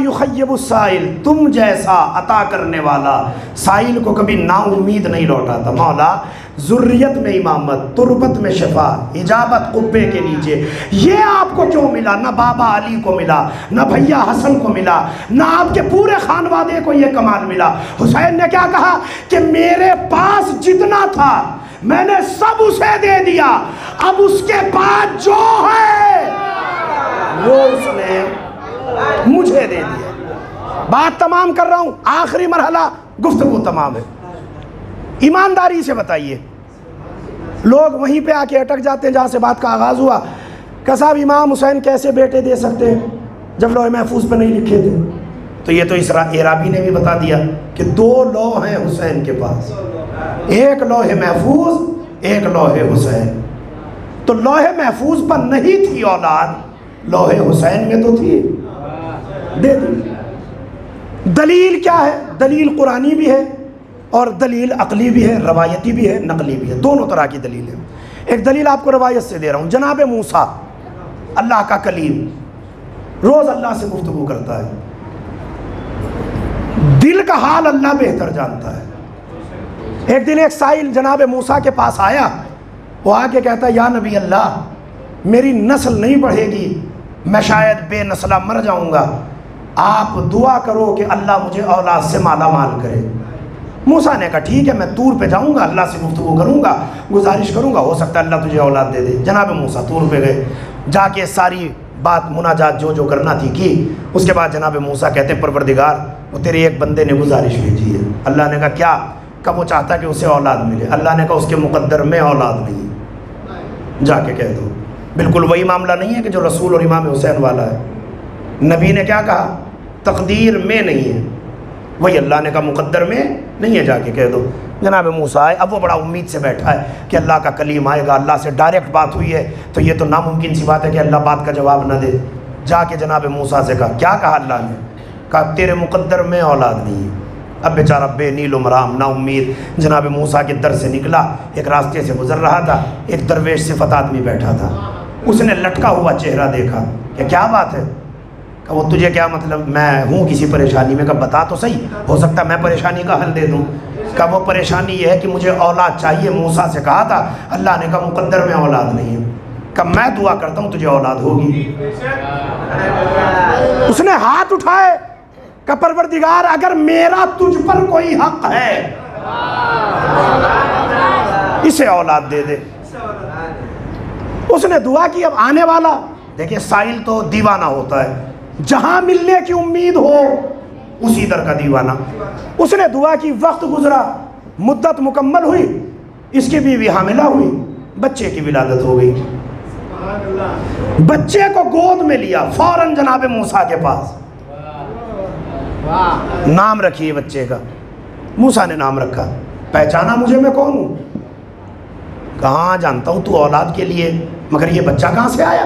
तुम जैसा अता करने वाला। साइल को कभी नाउमीद नहीं लौटाता। मौला, जुर्रियत में इमामत, तुरबत में शफा, इजाबत कुब्बे के नीचे। ये आपको क्यों मिला? ना बाबा अली को मिला, ना भैया हसन को मिला, ना आपके पूरे खानवादे को ये कमाल मिला। हुसैन ने क्या कहा? कि मेरे पास जितना था, मैंने सब उसे दे दिया। अब उसके बाद जो है, वो उसने मुझे दे दिया। बात तमाम कर रहा हूँ। आखिरी मरहला गुफ्तगु तमाम है। ईमानदारी से बताइए। लोग वहीं पे आके अटक जाते हैं जहाँ से बात का आगाज़ हुआ। कि साहब इमाम हुसैन कैसे बेटे दे सकते हैं जब लोहे महफूज पे नहीं लिखे थे? तो ये तो इसरा एराबी ने भी बता दिया कि दो लौ हैं हुसैन के पास। एक लोहे महफूज, एक लोहे हुसैन। तो लोहे महफूज पर नहीं थी औलाद, लोहे हुसैन में तो थी। दे दी। दलील क्या है? दलील कुरानी भी है और दलील अकली भी है, रवायती भी है, नकली भी है। दोनों तरह की दलील है। एक दलील आपको रवायत से दे रहा हूँ। जनाब मूसा, अल्लाह का कलीम, रोज़ अल्लाह से गुफ्तु करता है। दिल का हाल अल्लाह बेहतर जानता है। एक दिन एक साइल जनाब मूसा के पास आया। वो आके कहता है या नबी अल्लाह, मेरी नस्ल नहीं बढ़ेगी, मैं शायद बेनस्ला मर जाऊँगा। आप दुआ करो कि अल्लाह मुझे औलाद से माला माल करे। मूसा ने कहा, ठीक है, मैं तूर पे जाऊँगा, अल्लाह से गुफ्तु करूँगा, गुजारिश करूँगा, हो सकता है अल्लाह तुझे औलाद दे दे। जनाब मूसा तूर पे गए। जाके सारी बात मुनाजात जो जो करना थी की। उसके बाद जनाब मूसा कहते हैं, परवरदिगार, वो तेरे एक बंदे ने गुजारिश भेजी है। अल्लाह ने कहा, क्या? कब वो चाहता कि उसे औलाद मिले। अल्लाह ने कहा, उसके मुकद्दर में औलाद नहीं जाके कह दो। बिल्कुल वही मामला नहीं है कि जो रसूल और इमाम हुसैन वाला है। नबी ने क्या कहा? तकदीर में नहीं है। वही अल्लाह ने कहा, मुकद्दर में नहीं है जाके कह दो। जनाब मूसा आए, अब वो बड़ा उम्मीद से बैठा है कि अल्लाह का कलीम आएगा, अल्लाह से डायरेक्ट बात हुई है तो ये तो नामुमकिन सी बात है कि अल्लाह बात का जवाब ना दे। जाके जनाब मूसा से कहा, क्या कहा अल्लाह ने? कहा, तेरे मुकद्दर में औलाद नहीं है। अब बेचारा बेनील उमराम ना उम्मीद जनाब मूसा के दर से निकला, एक रास्ते से गुजर रहा था, एक दरवेश सिफत आदमी बैठा था। उसने लटका हुआ चेहरा देखा कि क्या बात है? वो तुझे क्या मतलब? मैं हूँ किसी परेशानी में? कब बता तो सही। हो सकता मैं परेशानी का हल दे दूँ। कहा वो परेशानी ये है कि मुझे औलाद चाहिए? मूसा से कहा था, अल्लाह ने कहा, मुकद्दर में औलाद नहीं है। कब मैं दुआ करता हूँ, तुझे औलाद होगी। उसने हाथ उठाए का परवरदिगार, अगर मेरा तुझ पर कोई हक है, इसे औलाद दे दे। उसने दुआ की, अब आने वाला देखिए, साहिल तो दीवाना होता है। जहाँ मिलने की उम्मीद हो, उसी दर का दीवाना। उसने दुआ की, वक्त गुजरा, मुद्दत मुकम्मल हुई, इसकी बीवी हामिला हुई, बच्चे की विलादत हो गई। बच्चे को गोद में लिया, फ़ौरन जनाब मूसा के पास। नाम रखिए बच्चे का। मूसा ने नाम रखा, पहचाना मुझे मैं कौन हूँ? कहाँ जानता हूँ तू औलाद के लिए, मगर ये बच्चा कहाँ से आया?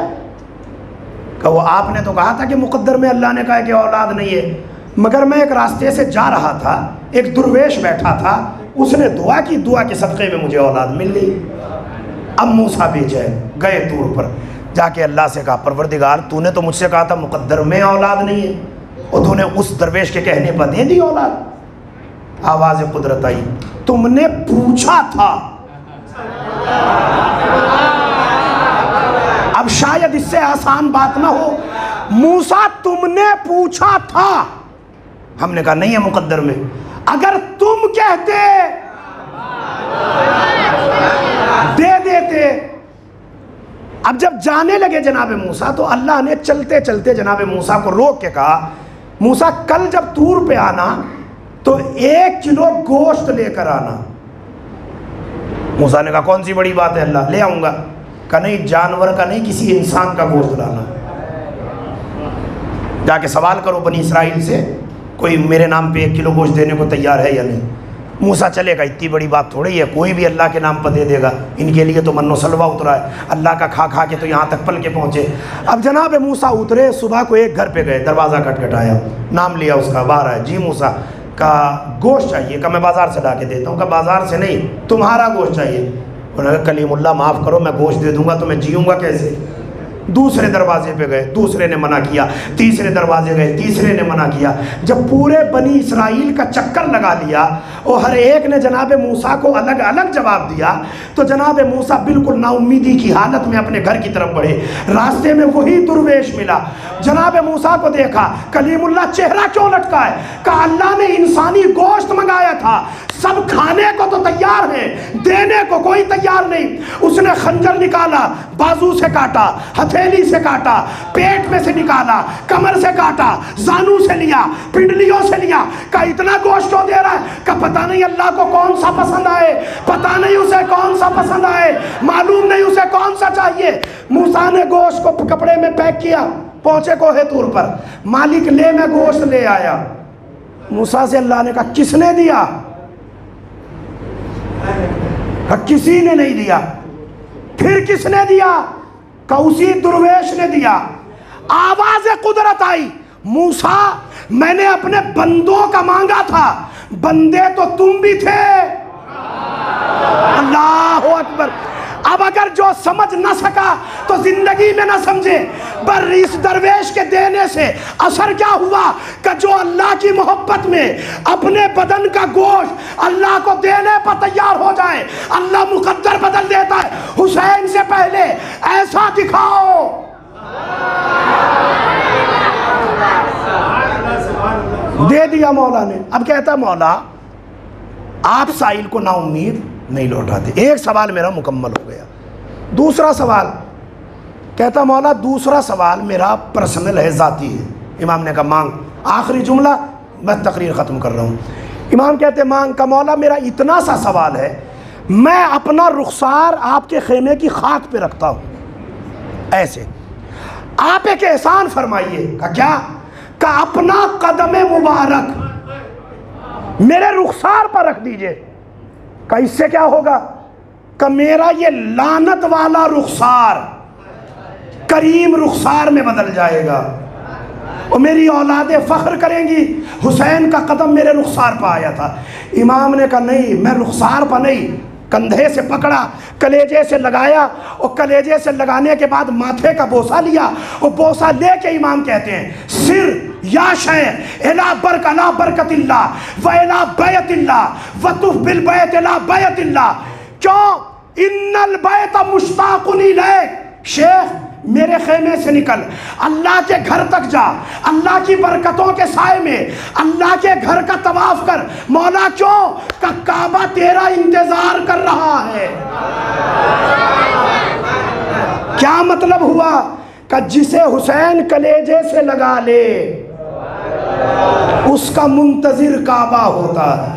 कहा आपने तो कहा था कि मुकद्दर में अल्लाह ने कहा कि औलाद नहीं है। मगर मैं एक रास्ते से जा रहा था, एक दुर्वेश बैठा था, उसने दुआ की, दुआ के सदक़े में मुझे औलाद मिल गई। अब मूसा बेचे गए दूर पर। जाके अल्लाह से कहा, परवरदिगार, तूने तो मुझसे कहा था मुकद्दर में औलाद नहीं है। और तूने उस दरवेश के कहने पर दे दी औलाद। आवाज़ कुदरत आई, तुमने पूछा था। शायद इससे आसान बात ना हो। मूसा तुमने पूछा था। हमने कहा, नहीं है मुकद्दर में। अगर तुम कहते, दे देते। अब जब जाने लगे जनाब मूसा तो अल्लाह ने चलते चलते जनाब मूसा को रोक के कहा, मूसा, कल जब तूर पे आना तो एक किलो गोश्त लेकर आना। मूसा ने कहा, कौन सी बड़ी बात है अल्लाह? ले आऊँगा। का नहीं, जानवर का नहीं, किसी इंसान का गोश्त लाना जाके सवाल करो बनी इसराइल से, कोई मेरे नाम पे एक किलो गोश्त देने को तैयार है या नहीं? मूसा चलेगा, इतनी बड़ी बात थोड़ी है, कोई भी अल्लाह के नाम पर दे देगा। इनके लिए तो मनो सलवा उतरा है, अल्लाह का खा खा के तो यहाँ तक पल के पहुँचे। अब जनाब मूसा उतरे, सुबह को एक घर पे गए, दरवाज़ा खटखटाया, नाम लिया उसका, बाहर आया, जी मूसा, का गोश्त चाहिए, का मैं बाज़ार से ला के देता हूँ, का बाज़ार से नहीं, तुम्हारा गोश्त चाहिए। उन्होंने कलीमुल्ला माफ़ करो मैं गोश्त दे दूँगा तो मैं जीऊँगा कैसे? दूसरे दरवाजे पे गए, दूसरे ने मना किया, तीसरे दरवाजे गए, तीसरे ने मना किया। जब पूरे बनी इसराइल का चक्कर लगा लिया और हर एक ने जनाब मूसा को अलग अलग जवाब दिया तो जनाब मूसा बिल्कुल नाउमीदी की हालत में अपने घर की तरफ़ बढ़े। रास्ते में वही दुर्वेश मिला। जनाब मूसा को देखा, कलीमुल्ला चेहरा क्यों लटका है? कहा, अल्लाह ने इंसानी गोश्त मंगाया था। सब खाने को तो तैयार है, देने को कोई तैयार नहीं। उसने खंजर निकाला, बाजू से काटा हथेली से काटा, पेट में से निकाला, कमर से काटा, जानू से लिया, पिंडलियों से लिया। का इतना गोश्त दे रहा है का पता नहीं अल्लाह को कौन सा पसंद आए, पता नहीं उसे कौन सा पसंद आए, मालूम नहीं उसे कौन सा चाहिए। मूसा ने गोश्त को कपड़े में पैक किया, पहुँचे कोहे तूर पर। मालिक, ले मैं गोश्त ले आया। मूसा से अल्लाह ने कहा, किसने दिया? किसी ने नहीं दिया। फिर किसने दिया? का उसी दुर्वेश ने दिया? आवाज़ कुदरत आई। मूसा, मैंने अपने बंदों का मांगा था। बंदे तो तुम भी थे। अल्लाह अकबर। अब अगर जो समझ ना सका तो ज़िंदगी में ना समझे। पर इस दरवेश के देने से असर क्या हुआ? कि जो अल्लाह की मोहब्बत में अपने बदन का गोश्त अल्लाह को देने पर तैयार हो जाए, अल्लाह मुकद्दर बदल देता है। हुसैन से पहले ऐसा दिखाओ। दे दिया मौला ने। अब कहता मौला, आप साहिल को ना उम्मीद। नहीं लौटाते एक सवाल मेरा मुकम्मल हो गया। दूसरा सवाल, कहता मौला, दूसरा सवाल मेरा पर्सनल है ज़ाती है। इमाम ने कहा, मांग। आखिरी जुमला, मैं तकरीर ख़त्म कर रहा हूँ। इमाम कहते, मांग। का मौला, मेरा इतना सा सवाल है, मैं अपना रुखसार आपके खेमे की खाक पे रखता हूँ। ऐसे। आप एक एहसान फरमाइए। का क्या? का अपना कदम मुबारक मेरे रुखसार पर रख दीजिए। का इससे क्या होगा? का मेरा ये लानत वाला रुखसार करीम रुखसार में बदल जाएगा। और मेरी औलादे फ़ख्र करेंगी। हुसैन का कदम मेरे रुखसार पर आया था। इमाम ने कहा, नहीं, मैं रुखसार पर नहीं, कंधे से पकड़ा, कलेजे से लगाया और कलेजे से लगाने के बाद माथे का बोसा लिया और बोसा लेके इमाम कहते हैं, सिर या बरक अला बरकतिल्ला, व एला शेख, मेरे खेमे से निकल। अल्लाह के घर तक जा। अल्लाह की बरकतों के साय में। अल्लाह के घर का तवाफ कर। मौला क्यों? का काबा तेरा इंतज़ार कर रहा है। क्या मतलब हुआ? का जिसे हुसैन कलेजे से लगा ले। उसका मुंतजिर काबा होता है।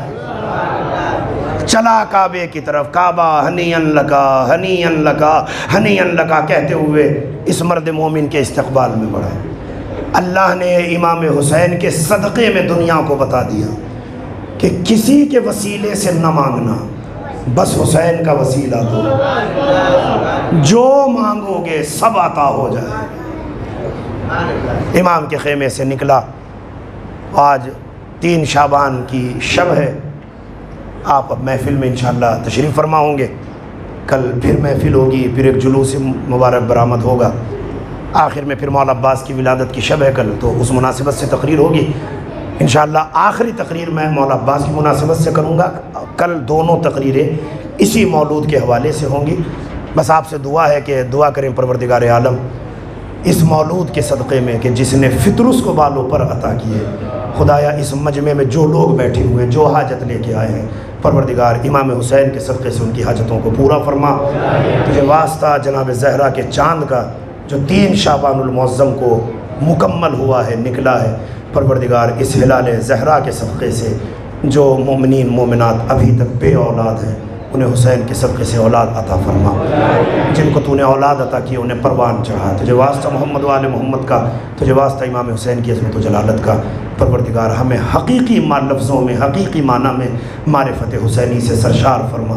चला काबे की तरफ़, काबा हनी लगा हनी लगा हनी लगा कहते हुए इस मर्द मोमिन के इस्तकबाल में बढ़ा। अल्लाह ने इमाम हुसैन के सदक़े में दुनिया को बता दिया कि किसी के वसीले से न मांगना, बस हुसैन का वसीला दो। जो मांगोगे सब आता हो जाए इमाम के खेमे से निकला। आज तीन शाबान की शब है। आप अब महफ़िल में इंशाल्लाह तशरीफ़ फरमा होंगे। कल फिर महफ़िल होगी, फिर एक जुलूस मुबारक बरामद होगा। आखिर में फिर मौला अब्बास की विलादत की शब है कल तो उस मुनासिबत से तकरीर होगी। इन आखिरी तकरीर मैं मौला अब्बास की मुनासिबत से करूँगा। कल दोनों तकरीरें इसी मौलूद के हवाले से होंगी। बस आपसे दुआ है कि दुआ करें परवरदिगार आलम। इस मौलूद के सदक़े में कि जिसने फ़ितरुस को बालों पर अता किए खुदाया इस मजमे में जो लोग बैठे हुए हैं, जो हाजत लेके आए हैं, परवरदिगार इमाम हुसैन के सदक़े से उनकी हाजतों को पूरा फरमा। तुझे वास्ता जनाब जहरा के चाँद का जो तीन शाबानमज़म को मुकम्मल हुआ है, निकला है, परवरदिगार इस हिलाल जहरा के सदक़े से जो मोमिन मोमिनत अभी तक बे औलाद हैं। उन्हें हुसैन के सबके से औलाद अता फरमा। जिनको तूने औलाद अता की, उन्हें परवान चढ़ा। तुझे वास्ता मोहम्मद वाल मोहम्मद का, तुझे वास्ता इमाम हुसैन की अजमत जलालत का। परवरदिगार, हमें हकीकी मा लफ्ज़ों में, हकीकी माना में मारफत हुसैनी से सरशार फरमा।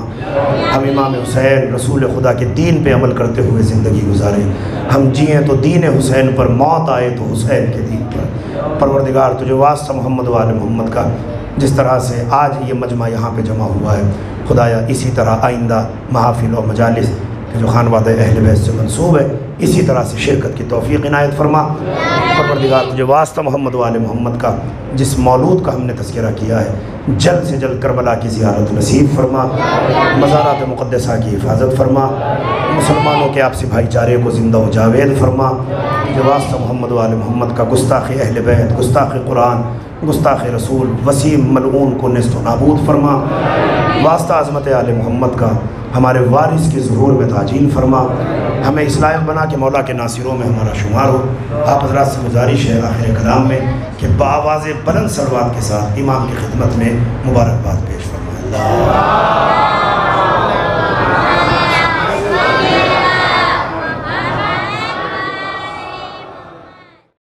हम इमाम हुसैन, रसूल खुदा के दीन पे अमल करते हुए ज़िंदगी गुजारें। हम जिए तो दीन हुसैन पर मौत आए तो हुसैन के दीन पर। परवरदिगार, तुझे वास्ता मोहम्मद वाल मोहम्मद का। जिस तरह से आज ये मजमा यहाँ पे जमा हुआ है। खुदाया, इसी तरह आइंदा, महाफिल और मजालिस के जो खानवाद अहल बैत से मनसूब है, इसी तरह से शिरकत की तोफ़ी इनायत फरमा। परवरदिगार तुझे वास्ता मोहम्मद वाल मोहम्मद का, जिस मौलूद का हमने तस्करा किया है, जल्द से जल्द करबला की ज़ियारत नसीब फरमा। मज़ारात मुक़दसा की हिफाजत फरमा। मुसलमानों के आपसी भाईचारे को ज़िंदा व जावेद फरमा। तुझे वास्ता मोहम्मद वाल मोहम्मद का गुस्ताख अहल बैत, गुस्ताख कुरान, गुस्ताख रसूल, वसीम मलून को नस्त नाबूद फरमा। वास्ता अज़मत आल मोहम्मद का हमारे वारिस के ज़हूर में ताजील फरमा। हमें इस लायक बना के मौला के नासिरों में हमारा शुमार हो। आप हजरात से गुजारिश है आखिर कलाम में कि बावाज़ बुलंद सलवात के साथ इमाम की खिदमत में मुबारकबाद पेश फरमा